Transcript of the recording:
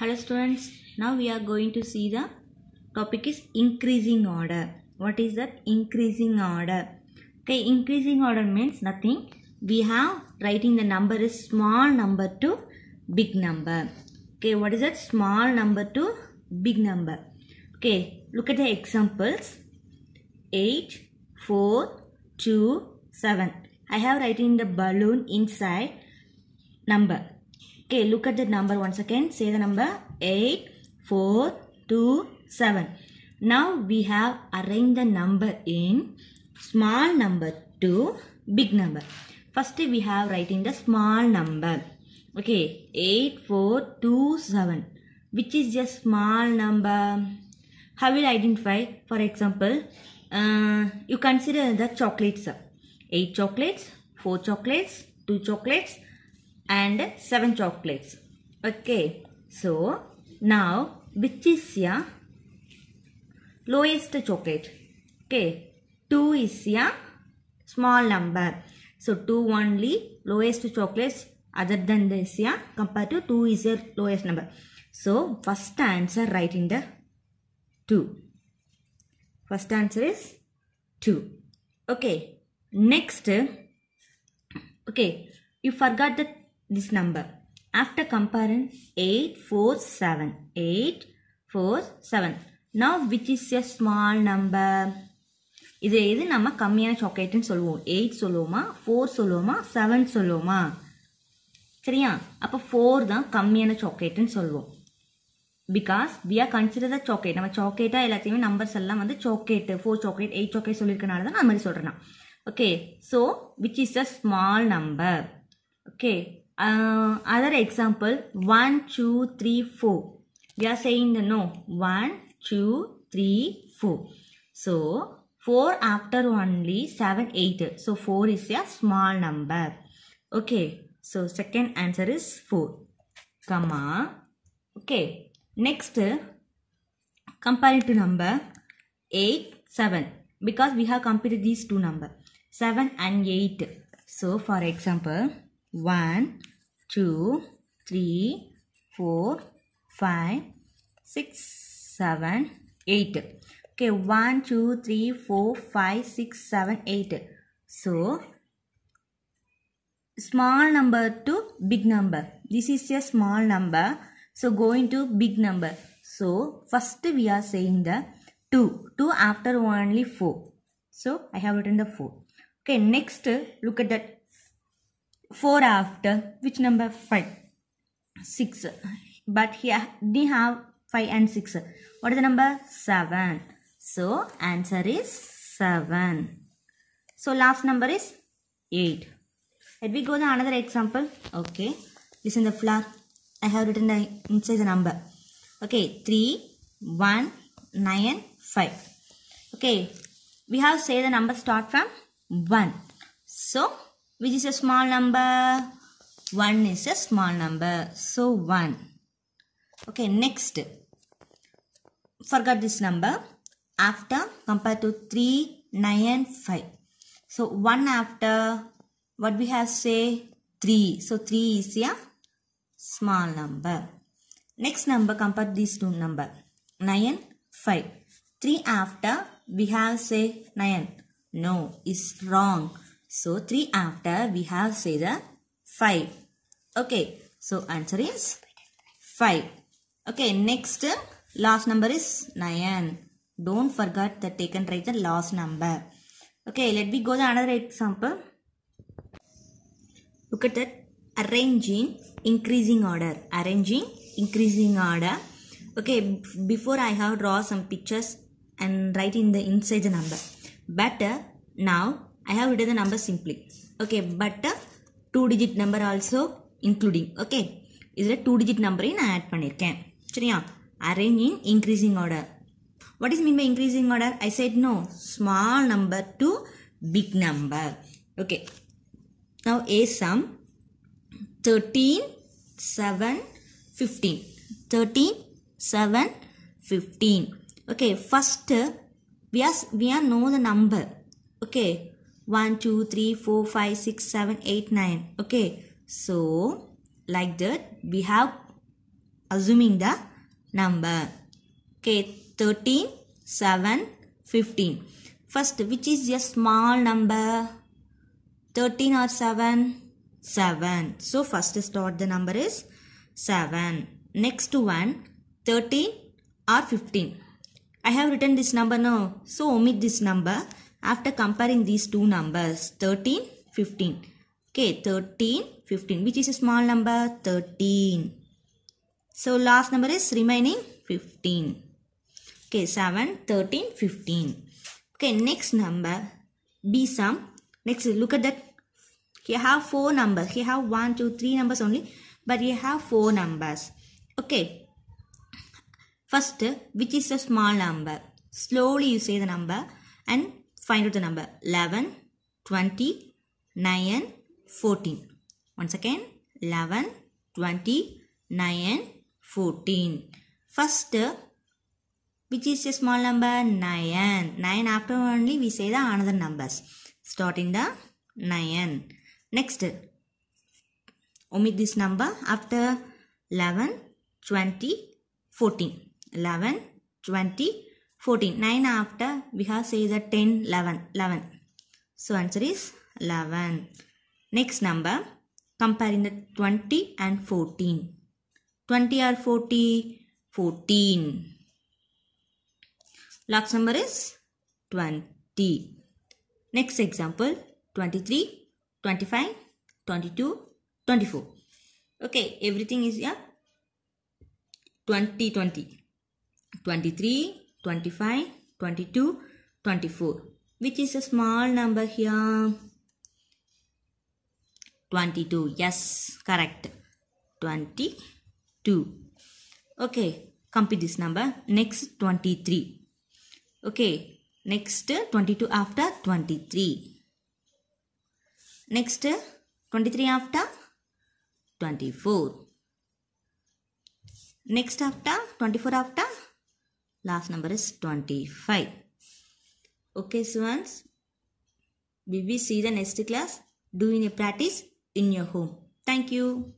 Hello students, now we are going to see the topic is increasing order. What is that increasing order? Okay, increasing order means nothing. We have writing the number is small number to big number. Okay, what is that small number to big number? Okay, look at the examples. 8, 4, 2, 7. I have writing the balloon inside number. Okay, look at the number once again. Say the number 8, 4, 2, 7. Now we have arranged the number in small number to big number. First we have writing the small number. Okay, 8, 4, 2, 7. Which is a small number? How will identify? For example, uh, you consider the chocolates. 8 chocolates, 4 chocolates, 2 chocolates, and 7 chocolates. Okay, so now which is a lowest chocolate? Okay, 2 is a small number. So 2 only lowest chocolates other than this yeah compared to 2 is a lowest number. So first answer write in the 2. First answer is 2. Okay, next okay you forgot that this number. After comparing 8 4 7 8 4 7 now which is a small number? இது எது நம்ம கம்மியான சாக்லேட்டுன்னு சொல்லுவோம்? Eight சொல்லுவோமா? Four சொல்லுவோமா? Seven சொல்லுவோமா? சரியா? அப்போ ஃபோர் தான் கம்மியான சாக்லேட்டுன்னு சொல்லுவோம். Because we are consider the chocolate நம்ம சாக்லேட்டாக எல்லாத்தையுமே நம்பர்ஸ் எல்லாம் வந்து chocolate four chocolate eight chocolate சொல்லியிருக்கனால தான் நான் அது மாதிரி சொல்கிறேன் okay so which is a small number okay uh, other example 1 2 3 4 we are saying the no 1 2 3 4 so 4 after only 7 8 so 4 is a small number. Okay so second answer is 4 comma. Okay next comparing to number 8 7 because we have compared these two number 7 and 8. So for example 1, 2, 3, 4, 5, 6, 7, 8. Okay 1, 2, 3, 4, 5, 6, 7, 8. So small number to big number. This is a small number. So going to big number. So first we are saying the 2. 2 after only 4. So I have written the 4. Okay, next look at that 4 after which number? 5 6 but here we have 5 and 6 what is the number? 7 so answer is 7 so last number is 8 let me go to another example. Okay. Listen the floor I have written the inside the number. Okay. 3 1 9 5 okay. We have say the number start from 1. So, which is a small number? 1 is a small number. So, 1. Okay, next. Forgot this number. After, compare to 3, 9 and 5. So, 1 after, what we have say? 3. So, 3 is a small number. Next number, compare these two number. 9, 5. 3 after, we have say 9. No, is wrong. So 3 after we have say the 5. Okay, so answer is 5. Okay, next last number is 9. Don't forget the take and write the last number. Okay, let me go to another example. Look at that. Arranging increasing order. Arranging increasing order. Okay, before I have draw some pictures and write in the inside the number. But uh, now I have written the number simply. Okay, but uh, two digit number also including. Okay, இதில் two digit நம்பரையும் நான் add பண்ணியிருக்கேன் சரியா arrange in increasing order what is mean by increasing order I said no small number to big number okay now A some thirteen seven fifteen thirteen seven fifteen okay first we are we are know the number okay 1 2 3 4 5 6 7 8 9 okay. So like that we have assuming the number. Okay. 13 7 15 first which is a small number? 13 or 7 7 so first start the number is 7 next one 13 or 15 I have written this number now. So omit this number after comparing these two numbers 13 15 okay 13 15 which is a small number? 13 so last number is remaining 15 okay 7 13 15 okay next number. B sum. Next look at that. Here have four numbers. Here have one two three numbers only but here have four numbers. Okay. First which is a small number? Slowly you say the number and find out the number. 11 20 9 14 once again. 11 20 9 14 first which is a small number? 9 9 after only we say the another numbers. Starting the 9 next. Omit this number after 11 20 14 11 20 14 9 after we have say the 10 11 11 so answer is 11 next number comparing the 20 and 14 20 or 40 14 Last number is 20. Next example 23, 25, 22, 24. Okay, everything is yeah? 20, 20. 23, 25, 22, 24. Which is a small number here? 22. Yes, correct. 22. Okay, complete this number. Next 23. Okay, next 22 after 23. Next 23 after 24. Next after 24 after last number is 25. Okay, students. We will see the next class. Doing a practice in your home. Thank you.